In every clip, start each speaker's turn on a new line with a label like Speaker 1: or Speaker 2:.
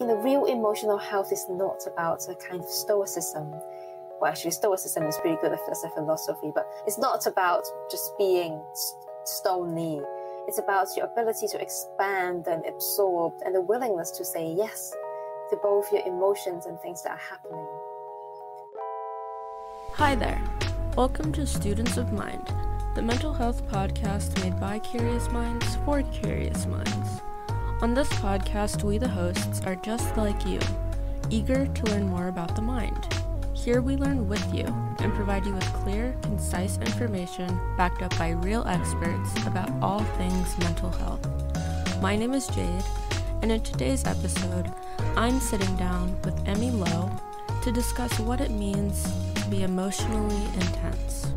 Speaker 1: You know, real emotional health is not about a kind of stoicism. Well, actually, stoicism is pretty good as a philosophy, but it's not about just being stony. It's about your ability to expand and absorb and the willingness to say yes to both your emotions and things that are happening.
Speaker 2: Hi there. Welcome to Students of Mind, the mental health podcast made by curious minds for curious minds. On this podcast, we, the hosts, are just like you, eager to learn more about the mind. Here we learn with you and provide you with clear, concise information backed up by real experts about all things mental health. My name is Jayde, and in today's episode, I'm sitting down with Imi Lo to discuss what it means to be emotionally intense.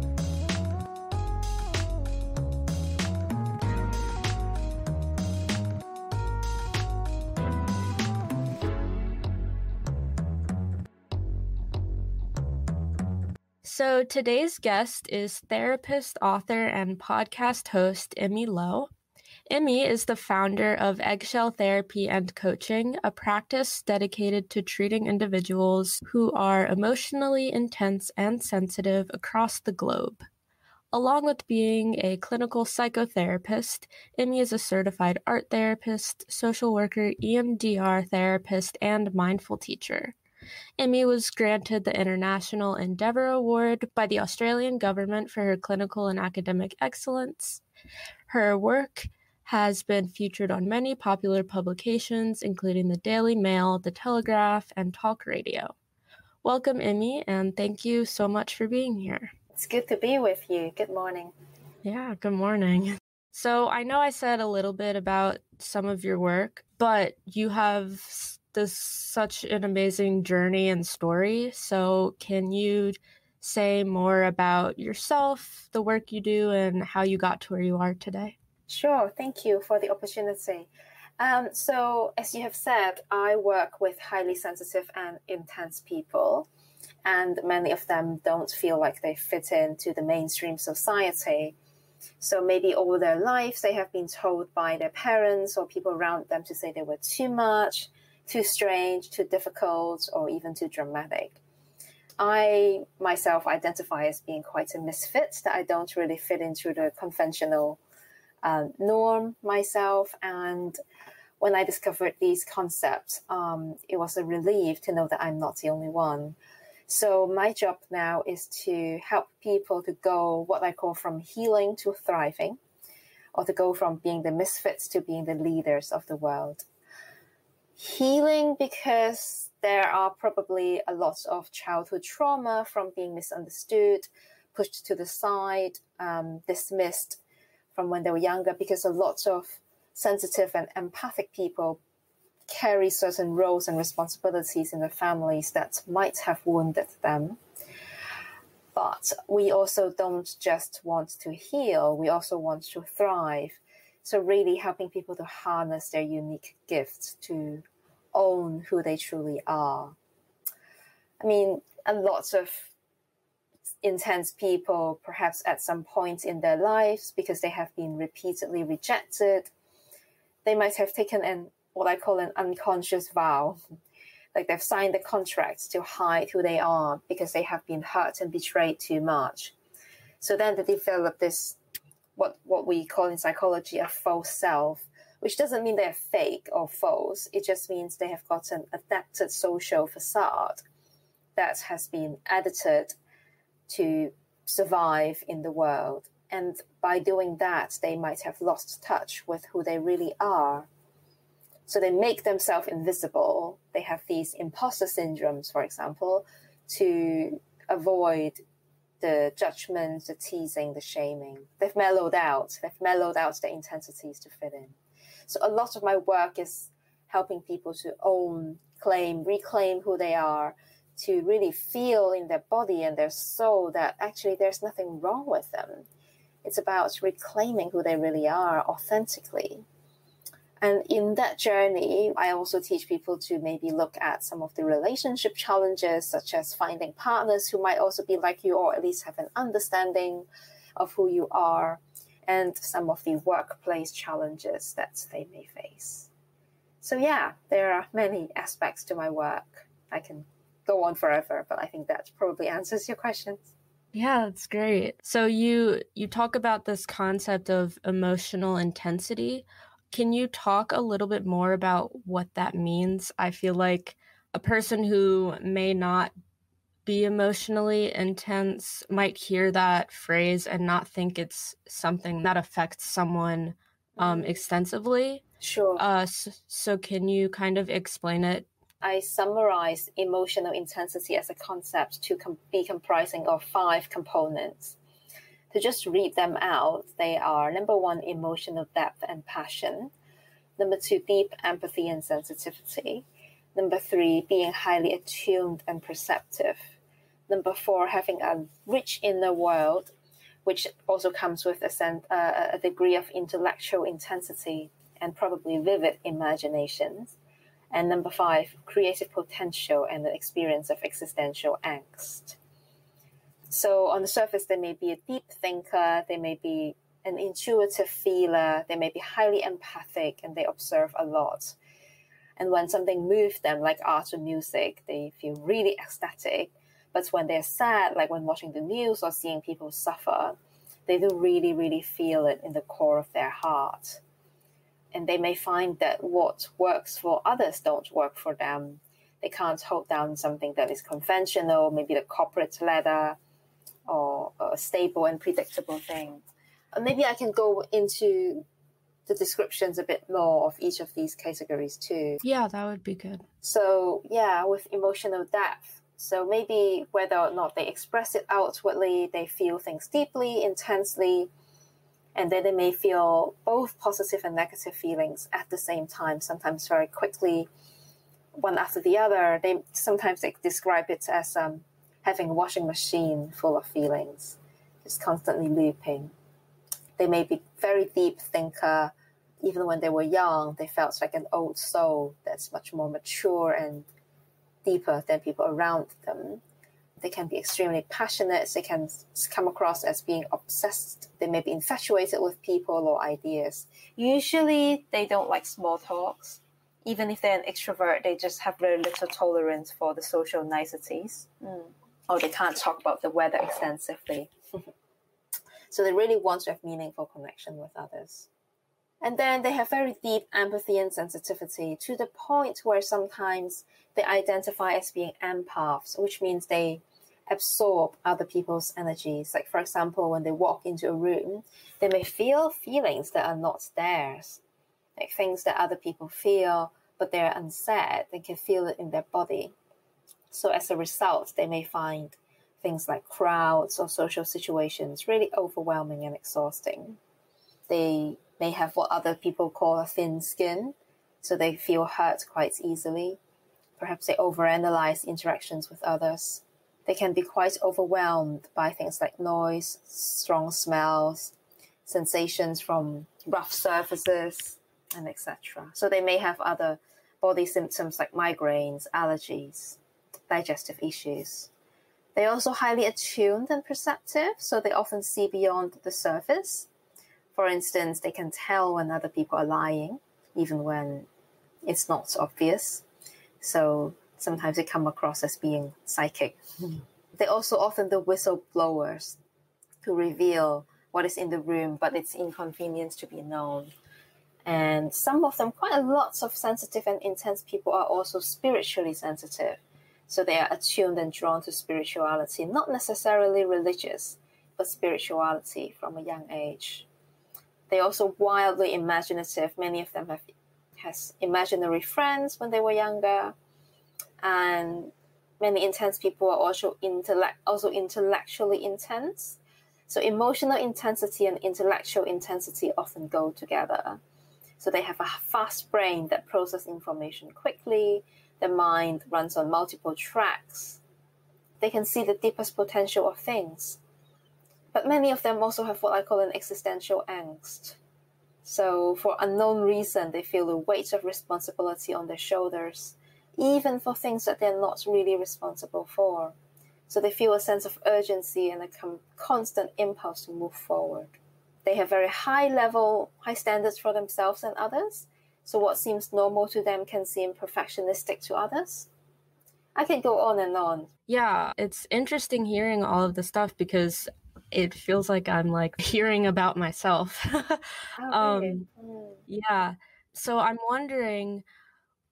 Speaker 2: So today's guest is therapist, author, and podcast host Imi Lo. Imi is the founder of Eggshell Therapy and Coaching, a practice dedicated to treating individuals who are emotionally intense and sensitive across the globe. Along with being a clinical psychotherapist, Imi is a certified art therapist, social worker, EMDR therapist, and mindful teacher. Imi was granted the International Endeavour Award by the Australian government for her clinical and academic excellence. Her work has been featured on many popular publications, including the Daily Mail, The Telegraph, and Talk Radio. Welcome, Imi, and thank you so much for being here.
Speaker 1: It's good to be with you. Good morning.
Speaker 2: Yeah, good morning. So, I know I said a little bit about some of your work, but you have this such an amazing journey and story. So, can you say more about yourself, the work you do, and how you got to where you are today?
Speaker 1: Sure. Thank you for the opportunity. Um, so, as you have said, I work with highly sensitive and intense people, and many of them don't feel like they fit into the mainstream society. So maybe all their lives they have been told by their parents or people around them to say they were too much, too strange, too difficult, or even too dramatic. I myself identify as being quite a misfit, that I don't really fit into the conventional um, norm myself. And when I discovered these concepts, um, it was a relief to know that I'm not the only one. So my job now is to help people to go what I call from healing to thriving, or to go from being the misfits to being the leaders of the world healing because there are probably a lot of childhood trauma from being misunderstood, pushed to the side, um, dismissed from when they were younger, because a lot of sensitive and empathic people carry certain roles and responsibilities in their families that might have wounded them. But we also don't just want to heal, we also want to thrive. So, really helping people to harness their unique gifts to own who they truly are. I mean, a lot of intense people, perhaps at some point in their lives, because they have been repeatedly rejected, they might have taken an what I call an unconscious vow. Like they've signed a contract to hide who they are because they have been hurt and betrayed too much. So then they develop this what what we call in psychology a false self, which doesn't mean they're fake or false. It just means they have got an adapted social facade that has been edited to survive in the world. And by doing that, they might have lost touch with who they really are. So they make themselves invisible. They have these imposter syndromes, for example, to avoid the judgments, the teasing, the shaming. They've mellowed out. They've mellowed out the intensities to fit in. So a lot of my work is helping people to own, claim, reclaim who they are, to really feel in their body and their soul that actually there's nothing wrong with them. It's about reclaiming who they really are authentically. And in that journey, I also teach people to maybe look at some of the relationship challenges, such as finding partners who might also be like you or at least have an understanding of who you are and some of the workplace challenges that they may face. So, yeah, there are many aspects to my work. I can go on forever, but I think that probably answers your questions.
Speaker 2: Yeah, that's great. So you you talk about this concept of emotional intensity. Can you talk a little bit more about what that means? I feel like a person who may not be emotionally intense might hear that phrase and not think it's something that affects someone um, mm. extensively.
Speaker 1: Sure.
Speaker 2: Uh, so, so, can you kind of explain it?
Speaker 1: I summarize emotional intensity as a concept to com- be comprising of five components. To just read them out, they are number one, emotional depth and passion. Number two, deep empathy and sensitivity. Number three, being highly attuned and perceptive. Number four, having a rich inner world, which also comes with a, sen- uh, a degree of intellectual intensity and probably vivid imaginations. And number five, creative potential and the experience of existential angst. So on the surface, they may be a deep thinker, they may be an intuitive feeler, they may be highly empathic, and they observe a lot. And when something moves them, like art or music, they feel really ecstatic. But when they're sad, like when watching the news or seeing people suffer, they do really, really feel it in the core of their heart. And they may find that what works for others don't work for them. They can't hold down something that is conventional, maybe the corporate ladder or a stable and predictable thing. maybe I can go into the descriptions a bit more of each of these categories too.
Speaker 2: Yeah, that would be good.
Speaker 1: So, yeah, with emotional depth. So, maybe whether or not they express it outwardly, they feel things deeply, intensely, and then they may feel both positive and negative feelings at the same time, sometimes very quickly, one after the other. They sometimes they describe it as um, having a washing machine full of feelings, just constantly looping. They may be very deep thinker, even when they were young, they felt like an old soul that's much more mature and deeper than people around them. They can be extremely passionate. They can come across as being obsessed. They may be infatuated with people or ideas. Usually, they don't like small talks. Even if they're an extrovert, they just have very little tolerance for the social niceties. Mm. Or they can't talk about the weather extensively. so they really want to have meaningful connection with others. And then they have very deep empathy and sensitivity to the point where sometimes they identify as being empaths, which means they absorb other people's energies. Like, for example, when they walk into a room, they may feel feelings that are not theirs, like things that other people feel, but they're unsaid. They can feel it in their body. So, as a result, they may find things like crowds or social situations really overwhelming and exhausting. They may have what other people call a thin skin, so they feel hurt quite easily. Perhaps they overanalyze interactions with others. They can be quite overwhelmed by things like noise, strong smells, sensations from rough surfaces, and etc. So they may have other body symptoms like migraines, allergies, digestive issues. They're also highly attuned and perceptive, so they often see beyond the surface for instance, they can tell when other people are lying, even when it's not obvious. So sometimes they come across as being psychic. Mm. They're also often the whistleblowers who reveal what is in the room, but it's inconvenience to be known. And some of them, quite a lot of sensitive and intense people, are also spiritually sensitive. So they are attuned and drawn to spirituality, not necessarily religious, but spirituality from a young age. They're also wildly imaginative. Many of them have has imaginary friends when they were younger, and many intense people are also intellect also intellectually intense. So emotional intensity and intellectual intensity often go together. So they have a fast brain that processes information quickly. Their mind runs on multiple tracks. They can see the deepest potential of things. But many of them also have what I call an existential angst. So, for unknown reason, they feel the weight of responsibility on their shoulders, even for things that they're not really responsible for. So, they feel a sense of urgency and a com- constant impulse to move forward. They have very high level, high standards for themselves and others. So what seems normal to them can seem perfectionistic to others. I can go on and on.
Speaker 2: Yeah, it's interesting hearing all of the stuff because it feels like I'm like hearing about myself.
Speaker 1: oh, um, mm.
Speaker 2: Yeah. So I'm wondering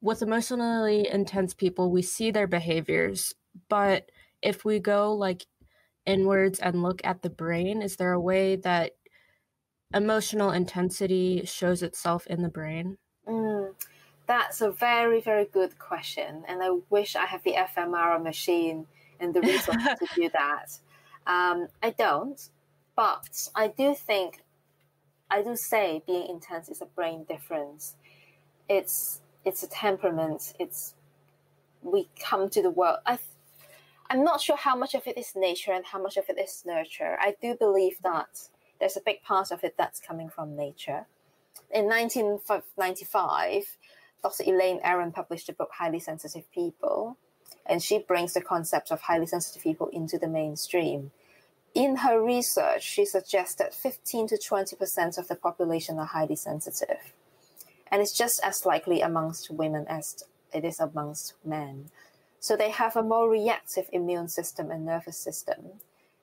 Speaker 2: with emotionally intense people, we see their behaviors, but if we go like inwards and look at the brain, is there a way that emotional intensity shows itself in the brain?
Speaker 1: Mm, that's a very, very good question. And I wish I had the fMRI machine and the resources to do that. Um, I don't, but I do think, I do say being intense is a brain difference. It's it's a temperament. It's we come to the world. I, I'm not sure how much of it is nature and how much of it is nurture. I do believe that there's a big part of it that's coming from nature. In 1995, Dr. Elaine Aron published a book, Highly Sensitive People, and she brings the concept of highly sensitive people into the mainstream. In her research, she suggests that 15 to 20% of the population are highly sensitive. And it's just as likely amongst women as it is amongst men. So they have a more reactive immune system and nervous system.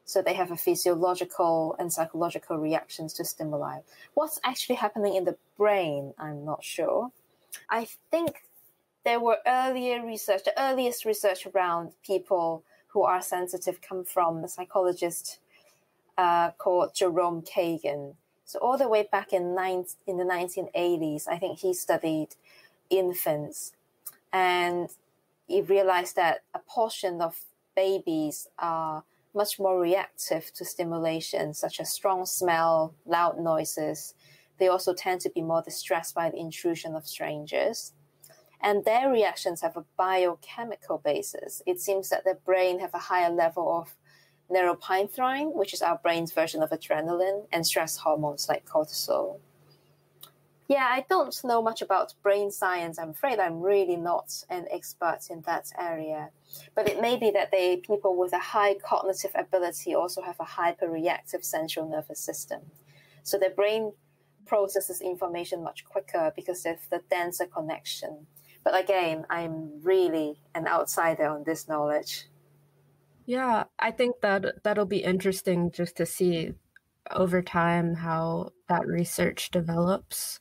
Speaker 1: So they have a physiological and psychological reactions to stimuli. What's actually happening in the brain, I'm not sure. I think there were earlier research, the earliest research around people who are sensitive come from a psychologist uh, called Jerome Kagan. So all the way back in, nine, in the 1980s, I think he studied infants and he realized that a portion of babies are much more reactive to stimulation, such as strong smell, loud noises. They also tend to be more distressed by the intrusion of strangers. And their reactions have a biochemical basis. It seems that their brain have a higher level of norepinephrine, which is our brain's version of adrenaline, and stress hormones like cortisol. Yeah, I don't know much about brain science. I'm afraid I'm really not an expert in that area. But it may be that they people with a high cognitive ability also have a hyperreactive central nervous system. So their brain processes information much quicker because of the denser connection. But again, I'm really an outsider on this knowledge.
Speaker 2: Yeah, I think that that'll be interesting just to see over time how that research develops.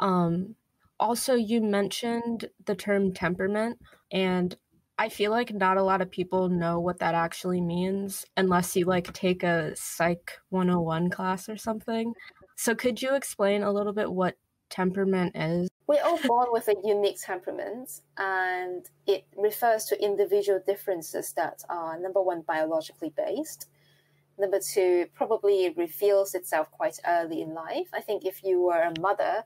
Speaker 2: Um, also, you mentioned the term temperament, and I feel like not a lot of people know what that actually means unless you like take a Psych 101 class or something. So, could you explain a little bit what temperament is?
Speaker 1: We're all born with a unique temperament, and it refers to individual differences that are number one, biologically based. Number two, probably reveals itself quite early in life. I think if you were a mother,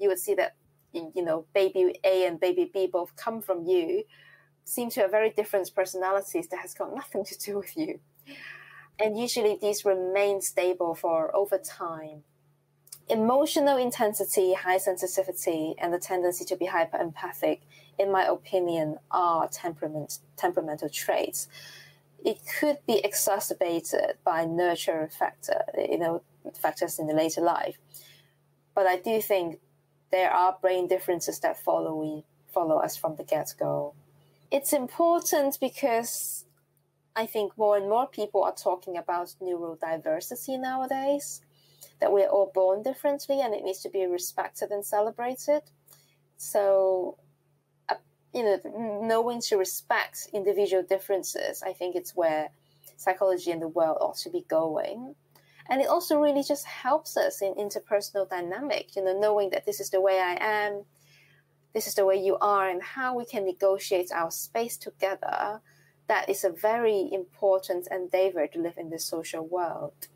Speaker 1: you would see that you know baby A and baby B both come from you, seem to have very different personalities that has got nothing to do with you. And usually these remain stable for over time emotional intensity, high sensitivity, and the tendency to be hyper empathic, in my opinion, are temperament temperamental traits. It could be exacerbated by nurture factor, you know, factors in the later life. But I do think there are brain differences that follow we follow us from the get go. It's important because I think more and more people are talking about neurodiversity nowadays that we're all born differently and it needs to be respected and celebrated. So, uh, you know, knowing to respect individual differences, I think it's where psychology and the world ought to be going. And it also really just helps us in interpersonal dynamic, you know, knowing that this is the way I am, this is the way you are, and how we can negotiate our space together. That is a very important endeavor to live in this social world.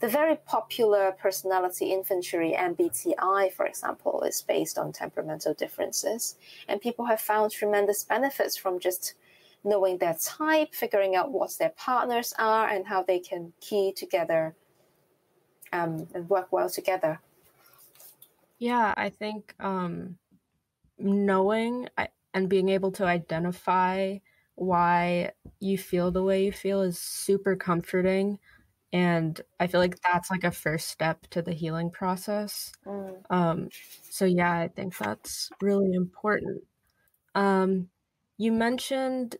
Speaker 1: The very popular personality inventory MBTI, for example, is based on temperamental differences. And people have found tremendous benefits from just knowing their type, figuring out what their partners are, and how they can key together um, and work well together.
Speaker 2: Yeah, I think um, knowing and being able to identify why you feel the way you feel is super comforting and i feel like that's like a first step to the healing process mm. um so yeah i think that's really important um you mentioned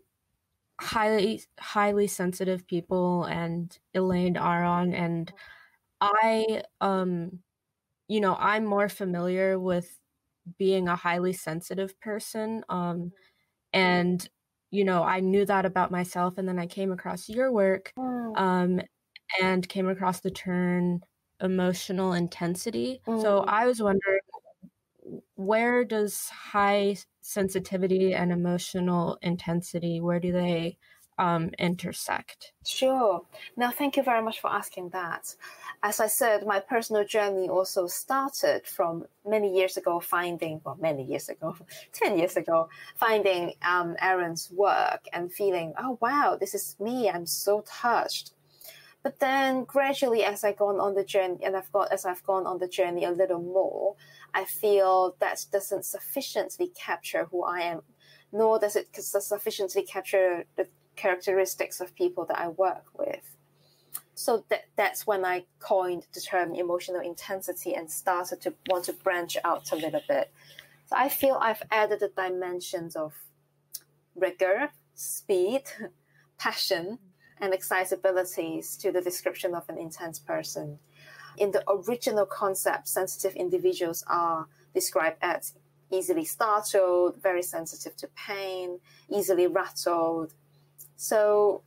Speaker 2: highly highly sensitive people and elaine aron and i um you know i'm more familiar with being a highly sensitive person um and you know i knew that about myself and then i came across your work mm. um and came across the term emotional intensity. Mm. So I was wondering where does high sensitivity and emotional intensity where do they um, intersect?
Speaker 1: Sure. Now, thank you very much for asking that. As I said, my personal journey also started from many years ago, finding, well, many years ago, 10 years ago, finding um, Aron's work and feeling, oh, wow, this is me. I'm so touched but then gradually, as I gone on the journey, and I've got as I've gone on the journey a little more, I feel that doesn't sufficiently capture who I am, nor does it sufficiently capture the characteristics of people that I work with. So that that's when I coined the term emotional intensity and started to want to branch out a little bit. So I feel I've added the dimensions of rigor, speed, passion, and excitabilities to the description of an intense person. In the original concept, sensitive individuals are described as easily startled, very sensitive to pain, easily rattled. So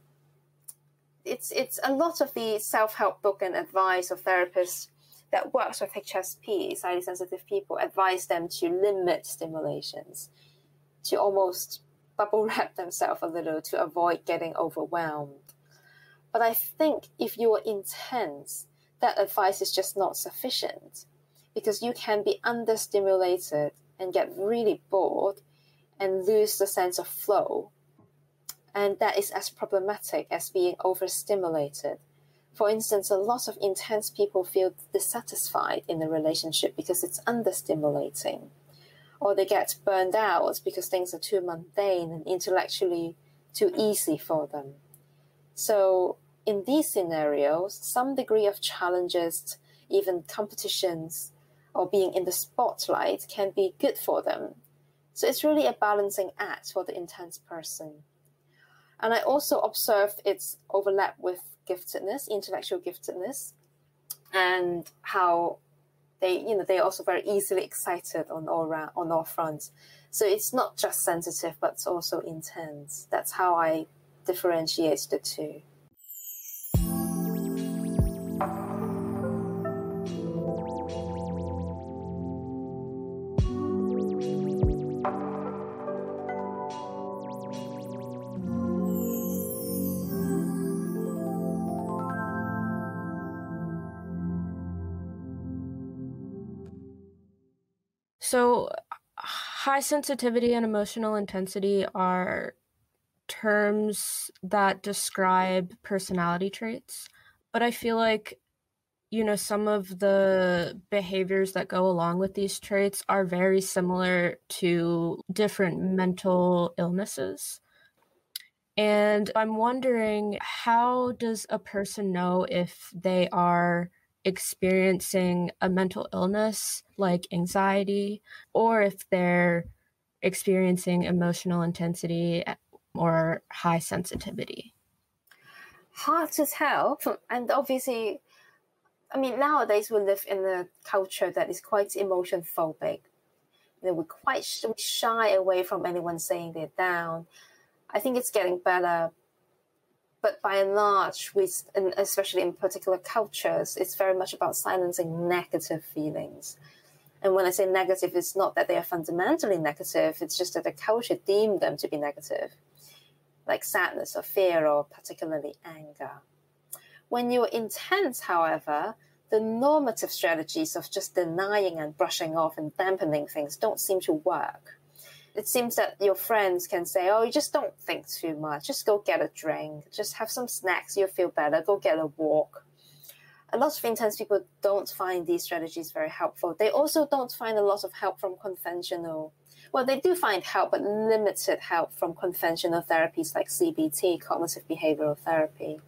Speaker 1: it's it's a lot of the self-help book and advice of therapists that works with HSP, highly sensitive people, advise them to limit stimulations, to almost bubble wrap themselves a little to avoid getting overwhelmed. But I think if you are intense, that advice is just not sufficient because you can be understimulated and get really bored and lose the sense of flow. And that is as problematic as being overstimulated. For instance, a lot of intense people feel dissatisfied in a relationship because it's understimulating. Or they get burned out because things are too mundane and intellectually too easy for them. So in these scenarios, some degree of challenges, even competitions, or being in the spotlight can be good for them. So it's really a balancing act for the intense person. And I also observed its overlap with giftedness, intellectual giftedness, and how they, you know, they're also very easily excited on all on all fronts. So it's not just sensitive, but it's also intense. That's how I differentiate the two.
Speaker 2: So, high sensitivity and emotional intensity are terms that describe personality traits, but I feel like you know some of the behaviors that go along with these traits are very similar to different mental illnesses. And I'm wondering how does a person know if they are experiencing a mental illness like anxiety or if they're experiencing emotional intensity or high sensitivity?
Speaker 1: Hard to tell. And obviously, I mean, nowadays we live in a culture that is quite emotion phobic. You know, we're quite shy away from anyone saying they're down. I think it's getting better, but by and large, we, and especially in particular cultures, it's very much about silencing negative feelings. And when I say negative, it's not that they are fundamentally negative, it's just that the culture deemed them to be negative, like sadness or fear or particularly anger. When you're intense, however, the normative strategies of just denying and brushing off and dampening things don't seem to work it seems that your friends can say, "Oh, you just don't think too much. Just go get a drink. Just have some snacks. You'll feel better. Go get a walk." A lot of intense people don't find these strategies very helpful. They also don't find a lot of help from conventional. Well, they do find help, but limited help from conventional therapies like CBT, cognitive behavioral therapy.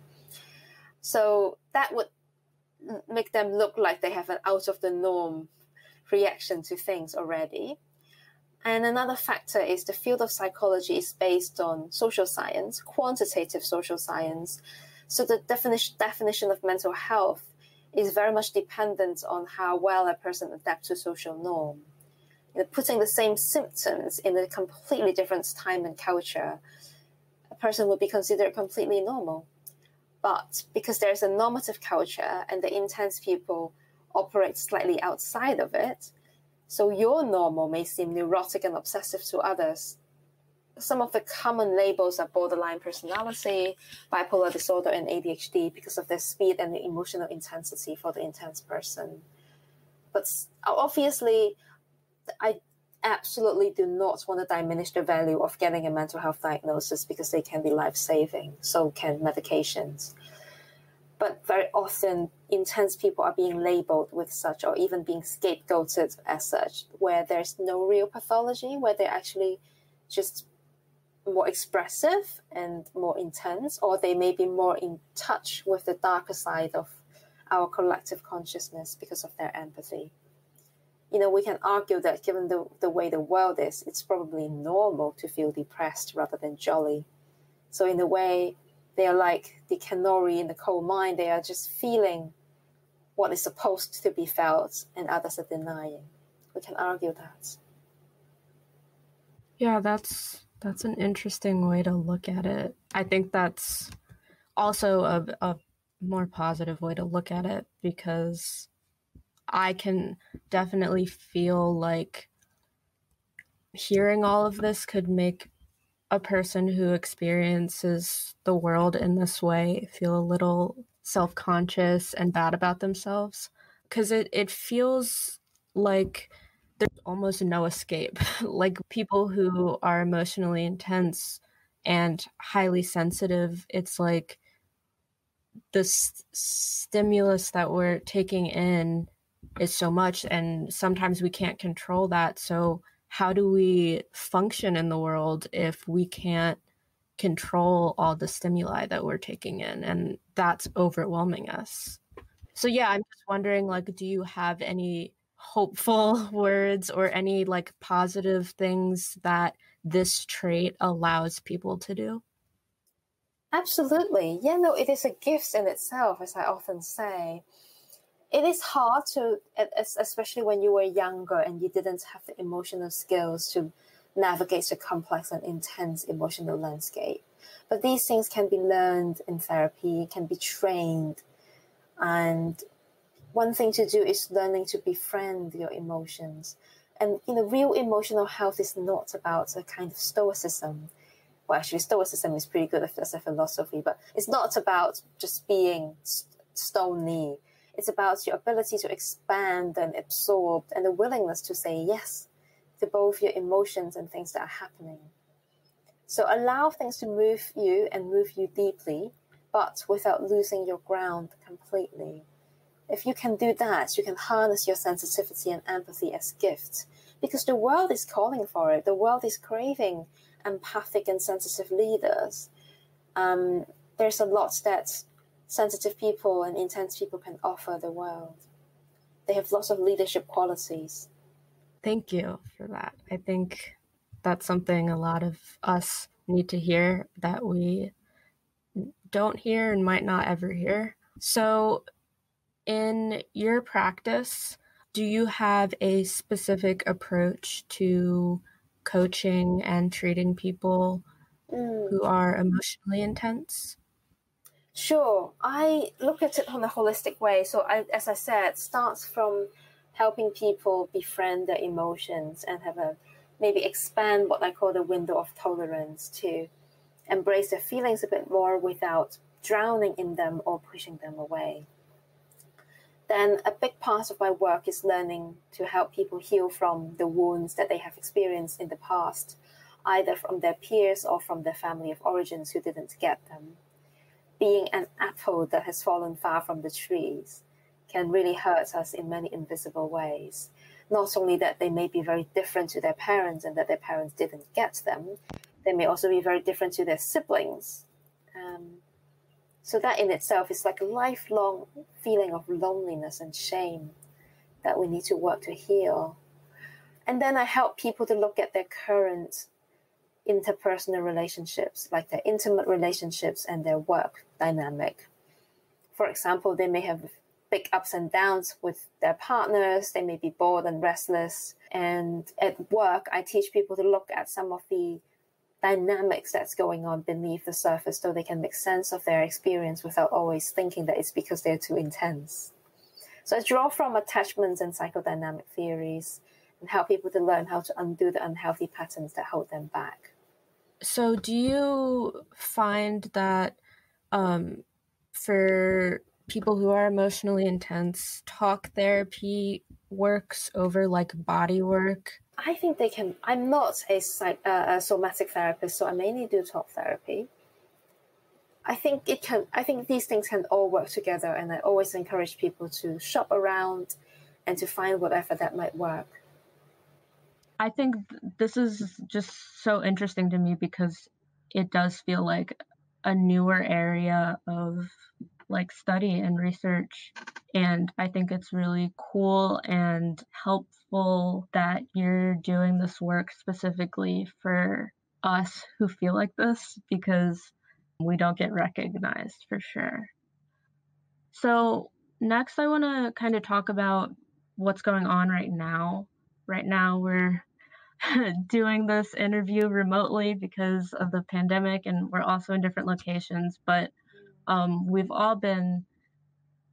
Speaker 1: So that would make them look like they have an out of the norm reaction to things already. And another factor is the field of psychology is based on social science, quantitative social science. So the definition definition of mental health is very much dependent on how well a person adapts to social norm. You know, putting the same symptoms in a completely different time and culture, a person would be considered completely normal. But because there's a normative culture and the intense people operate slightly outside of it, so your normal may seem neurotic and obsessive to others. Some of the common labels are borderline personality, bipolar disorder, and ADHD because of their speed and the emotional intensity for the intense person. But obviously, I absolutely do not want to diminish the value of getting a mental health diagnosis because they can be life saving. So can medications. But very often, intense people are being labeled with such or even being scapegoated as such, where there's no real pathology, where they're actually just more expressive and more intense, or they may be more in touch with the darker side of our collective consciousness because of their empathy you know, we can argue that given the, the way the world is, it's probably normal to feel depressed rather than jolly. So, in a way, they are like the canary in the coal mine. They are just feeling what is supposed to be felt, and others are denying. We can argue that.
Speaker 2: Yeah, that's that's an interesting way to look at it. I think that's also a, a more positive way to look at it because I can definitely feel like hearing all of this could make a person who experiences the world in this way feel a little self-conscious and bad about themselves? Because it, it feels like there's almost no escape. Like people who are emotionally intense and highly sensitive it's like the st- stimulus that we're taking in is so much and sometimes we can't control that. So how do we function in the world if we can't control all the stimuli that we're taking in? And that's overwhelming us. So yeah i'm just wondering like do you have any hopeful words or any like positive things that this trait allows people to do?
Speaker 1: Absolutely. Yeah no it is a gift in itself as i often say it is hard to, especially when you were younger and you didn't have the emotional skills to navigate the complex and intense emotional landscape. But these things can be learned in therapy, can be trained. And one thing to do is learning to befriend your emotions. And you know, real emotional health is not about a kind of stoicism. Well, actually, stoicism is pretty good as a philosophy, but it's not about just being stony it's about your ability to expand and absorb and the willingness to say yes to both your emotions and things that are happening. So allow things to move you and move you deeply, but without losing your ground completely. If you can do that, you can harness your sensitivity and empathy as gifts because the world is calling for it. The world is craving empathic and sensitive leaders. Um, there's a lot that sensitive people and intense people can offer the world. They have lots of leadership qualities.
Speaker 2: Thank you for that. I think that's something a lot of us need to hear that we don't hear and might not ever hear. So, in your practice, do you have a specific approach to coaching and treating people mm. who are emotionally intense?
Speaker 1: Sure, I look at it on a holistic way. So, I, as I said, starts from helping people befriend their emotions and have a maybe expand what I call the window of tolerance to embrace their feelings a bit more without drowning in them or pushing them away. Then, a big part of my work is learning to help people heal from the wounds that they have experienced in the past, either from their peers or from their family of origins who didn't get them being an apple that has fallen far from the trees can really hurt us in many invisible ways. Not only that they may be very different to their parents and that their parents didn't get them, they may also be very different to their siblings. Um, So that in itself is like a lifelong feeling of loneliness and shame that we need to work to heal. And then I help people to look at their current interpersonal relationships, like their intimate relationships and their work dynamic. For example, they may have big ups and downs with their partners, they may be bored and restless. And at work, I teach people to look at some of the dynamics that's going on beneath the surface so they can make sense of their experience without always thinking that it's because they're too intense. So I draw from attachments and psychodynamic theories and help people to learn how to undo the unhealthy patterns that hold them back.
Speaker 3: So, do you find that um, for people who are emotionally intense, talk therapy works over like body work?
Speaker 1: I think they can. I'm not a, psych, uh, a somatic therapist, so I mainly do talk therapy. I think it can. I think these things can all work together, and I always encourage people to shop around and to find whatever that might work.
Speaker 2: I think this is just so interesting to me because it does feel like a newer area of like study and research. And I think it's really cool and helpful that you're doing this work specifically for us who feel like this because we don't get recognized for sure. So, next, I want to kind of talk about what's going on right now. Right now, we're doing this interview remotely because of the pandemic, and we're also in different locations, but um, we've all been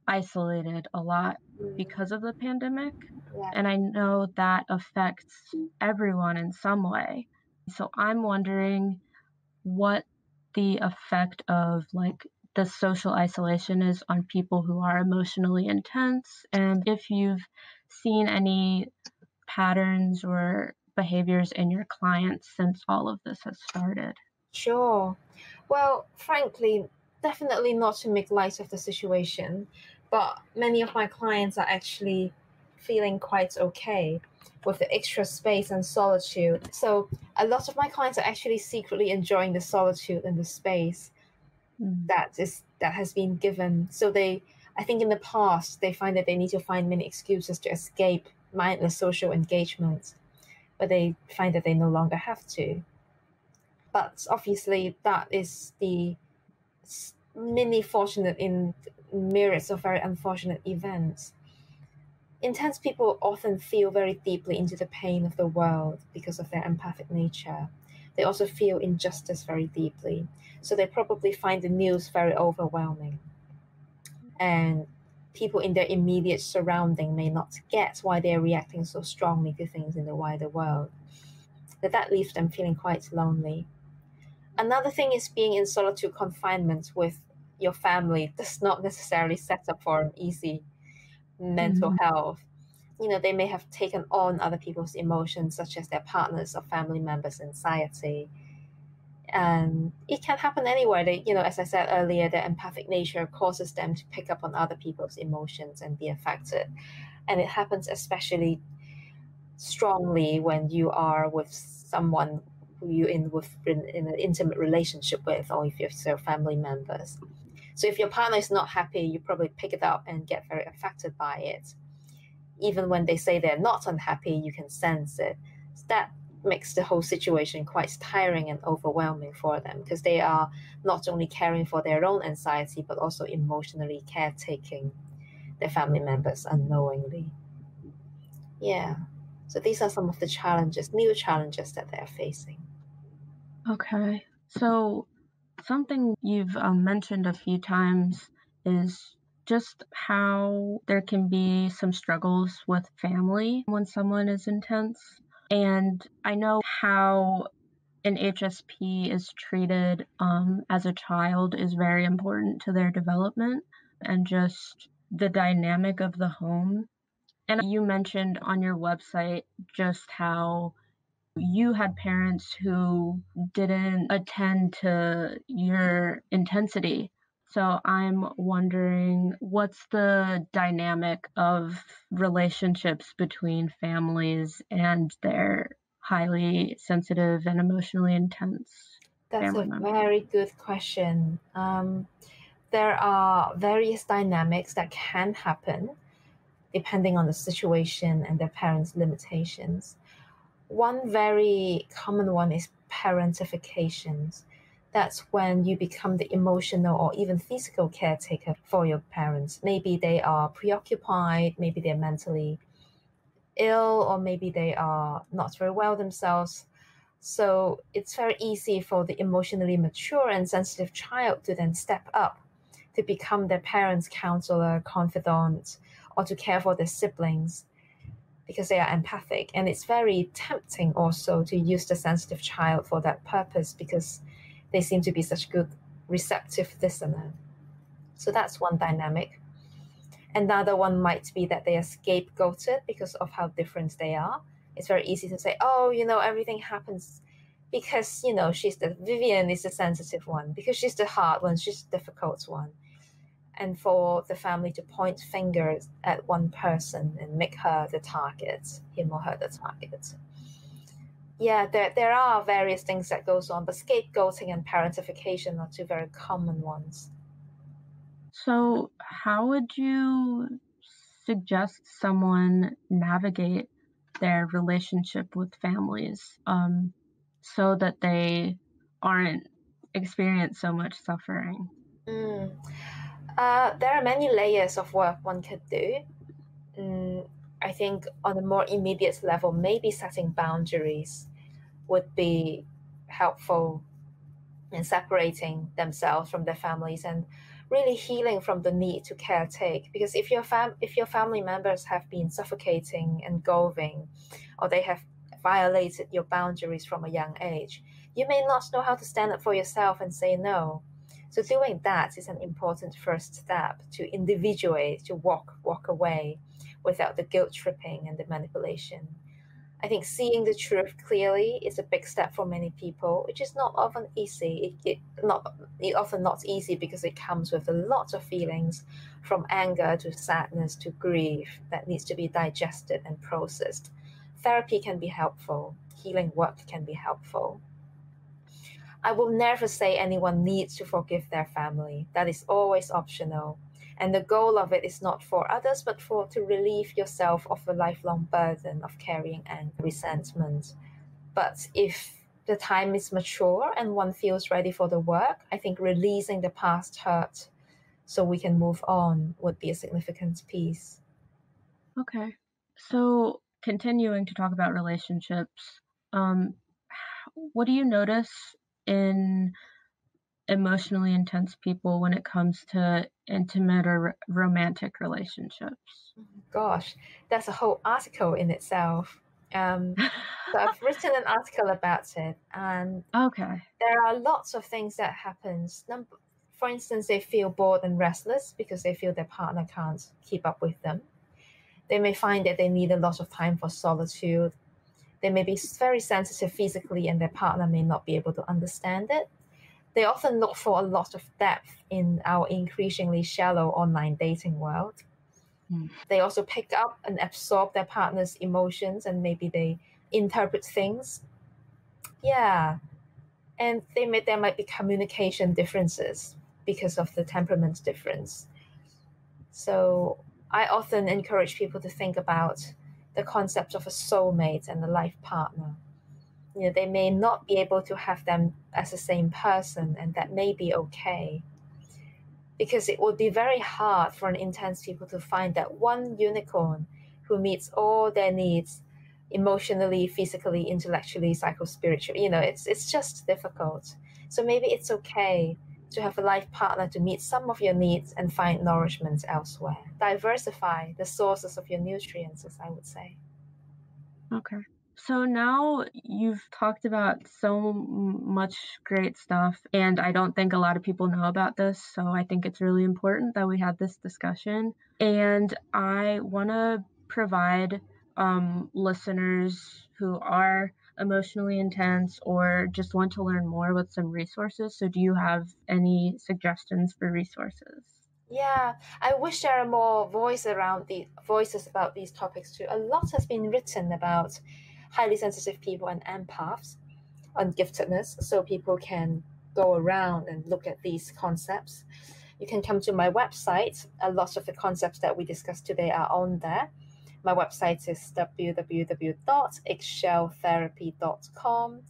Speaker 2: isolated a lot because of the pandemic. Yeah. And I know that affects everyone in some way. So I'm wondering what the effect of like the social isolation is on people who are emotionally intense and if you've seen any patterns or behaviors in your clients since all of this has started?
Speaker 1: Sure. Well, frankly, definitely not to make light of the situation, but many of my clients are actually feeling quite okay with the extra space and solitude. So, a lot of my clients are actually secretly enjoying the solitude and the space mm. that is that has been given. So they I think in the past they find that they need to find many excuses to escape mindless social engagement but they find that they no longer have to. But obviously, that is the many fortunate in myriads of very unfortunate events. Intense people often feel very deeply into the pain of the world because of their empathic nature. They also feel injustice very deeply. So they probably find the news very overwhelming. And people in their immediate surrounding may not get why they're reacting so strongly to things in the wider world. That that leaves them feeling quite lonely. Another thing is being in solitude confinement with your family does not necessarily set up for an easy mental mm-hmm. health. You know, they may have taken on other people's emotions, such as their partners or family members' anxiety, and it can happen anywhere. They you know as i said earlier their empathic nature causes them to pick up on other people's emotions and be affected. And it happens especially strongly when you are with someone who you're in with in, in an intimate relationship with or if you're family members. So if your partner is not happy you probably pick it up and get very affected by it. Even when they say they're not unhappy you can sense it. That makes the whole situation quite tiring and overwhelming for them because they are not only caring for their own anxiety but also emotionally caretaking their family members unknowingly. Yeah. So these are some of the challenges, new challenges that they're facing.
Speaker 2: Okay. So something you've um, mentioned a few times is just how there can be some struggles with family when someone is intense. And I know how an HSP is treated um, as a child is very important to their development and just the dynamic of the home. And you mentioned on your website just how you had parents who didn't attend to your intensity so I'm wondering what's the dynamic of relationships between families and their highly sensitive and emotionally intense
Speaker 1: That's a
Speaker 2: members?
Speaker 1: very good question. Um, there are various dynamics that can happen depending on the situation and their parents' limitations. One very common one is parentifications. That's when you become the emotional or even physical caretaker for your parents. Maybe they are preoccupied, maybe they're mentally ill, or maybe they are not very well themselves. So it's very easy for the emotionally mature and sensitive child to then step up to become their parents' counselor, confidant, or to care for their siblings because they are empathic. And it's very tempting also to use the sensitive child for that purpose because they seem to be such good receptive listener. So that's one dynamic. Another one might be that they are scapegoated because of how different they are. It's very easy to say, oh, you know, everything happens because, you know, she's the Vivian is the sensitive one, because she's the hard one, she's the difficult one and for the family to point fingers at one person and make her the target, him or her the target. Yeah, there, there are various things that goes on, but scapegoating and parentification are two very common ones.
Speaker 2: So, how would you suggest someone navigate their relationship with families um, so that they aren't experience so much suffering?
Speaker 1: Mm. Uh, there are many layers of work one could do. Mm, I think on a more immediate level, maybe setting boundaries would be helpful in separating themselves from their families and really healing from the need to caretake. Because if your fam if your family members have been suffocating, and engulfing, or they have violated your boundaries from a young age, you may not know how to stand up for yourself and say no so doing that is an important first step to individuate, to walk walk away without the guilt tripping and the manipulation. I think seeing the truth clearly is a big step for many people, which is not often easy. It, it not it often not easy because it comes with a lot of feelings, from anger to sadness to grief that needs to be digested and processed. Therapy can be helpful. Healing work can be helpful. I will never say anyone needs to forgive their family. That is always optional. And the goal of it is not for others, but for to relieve yourself of a lifelong burden of carrying and resentment. But if the time is mature and one feels ready for the work, I think releasing the past hurt so we can move on would be a significant piece.
Speaker 2: Okay. So continuing to talk about relationships, um, what do you notice in emotionally intense people when it comes to intimate or romantic relationships?
Speaker 1: Gosh, that's a whole article in itself. Um, so I've written an article about it, and
Speaker 2: okay,
Speaker 1: there are lots of things that happens. Number, for instance, they feel bored and restless because they feel their partner can't keep up with them. They may find that they need a lot of time for solitude they may be very sensitive physically, and their partner may not be able to understand it. They often look for a lot of depth in our increasingly shallow online dating world. Mm. They also pick up and absorb their partner's emotions, and maybe they interpret things. Yeah, and they may there might be communication differences because of the temperament difference. So I often encourage people to think about the concept of a soulmate and a life partner. You know, they may not be able to have them as the same person, and that may be okay. Because it would be very hard for an intense people to find that one unicorn who meets all their needs emotionally, physically, intellectually, psychospiritually. You know, it's it's just difficult. So maybe it's okay to have a life partner to meet some of your needs and find nourishment elsewhere. Diversify the sources of your nutrients, as I would say.
Speaker 2: Okay. So now you've talked about so much great stuff, and I don't think a lot of people know about this. So I think it's really important that we had this discussion. And I want to provide um, listeners who are emotionally intense or just want to learn more with some resources. So, do you have any suggestions for resources?
Speaker 1: Yeah, I wish there are more voice around the voices about these topics too. A lot has been written about highly sensitive people and empaths on giftedness, so people can go around and look at these concepts. you can come to my website. A lot of the concepts that we discussed today are on there. My website is www.eggshelltherapy.com.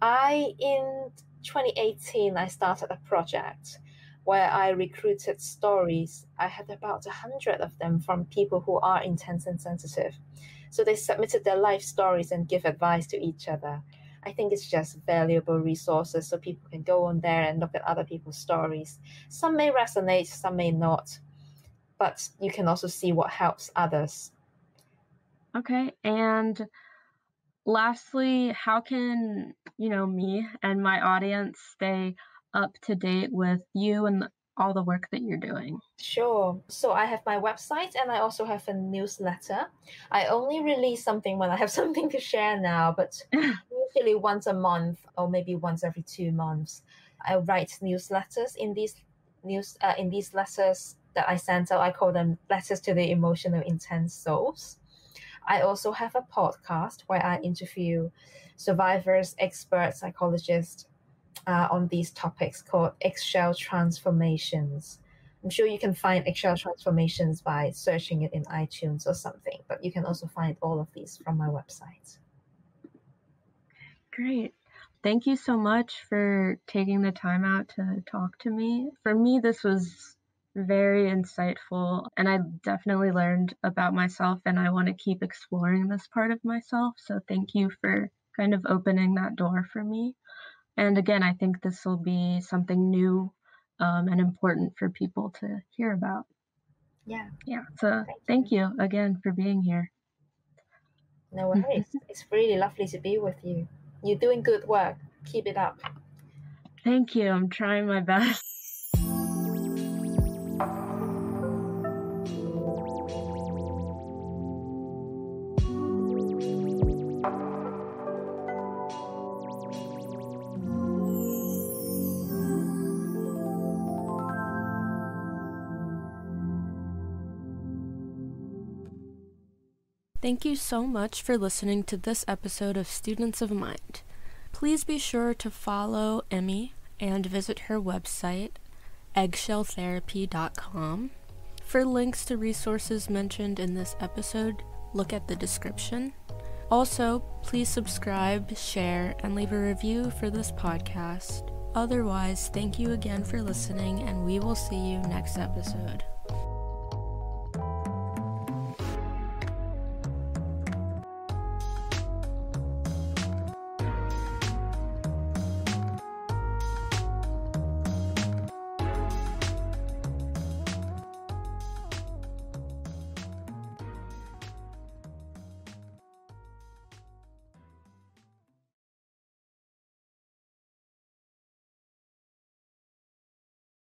Speaker 1: I in 2018 I started a project where I recruited stories. I had about a hundred of them from people who are intense and sensitive. So they submitted their life stories and give advice to each other. I think it's just valuable resources so people can go on there and look at other people's stories. Some may resonate, some may not, but you can also see what helps others.
Speaker 4: Okay, and lastly, how can, you know, me and my audience stay up to date with you and all the work that you're doing?
Speaker 1: Sure. So I have my website and I also have a newsletter. I only release something when I have something to share now, but usually once a month or maybe once every two months. I write newsletters in these news uh, in these letters that I send out. I call them letters to the emotional intense souls. I also have a podcast where I interview survivors, experts, psychologists, uh, on these topics called Eggshell Transformations. I'm sure you can find Eggshell Transformations by searching it in iTunes or something, but you can also find all of these from my website.
Speaker 4: Great. Thank you so much for taking the time out to talk to me. For me, this was very insightful, and I definitely learned about myself, and I want to keep exploring this part of myself. So, thank you for kind of opening that door for me. And again, I think this will be something new um, and important for people to hear about.
Speaker 1: Yeah.
Speaker 4: Yeah. So thank, thank you. you again for being here.
Speaker 1: No worries. it's really lovely to be with you. You're doing good work. Keep it up.
Speaker 4: Thank you. I'm trying my best.
Speaker 2: Thank you so much for listening to this episode of Students of Mind. Please be sure to follow Imi and visit her website, eggshelltherapy.com. For links to resources mentioned in this episode, look at the description. Also, please subscribe, share, and leave a review for this podcast. Otherwise, thank you again for listening, and we will see you next episode.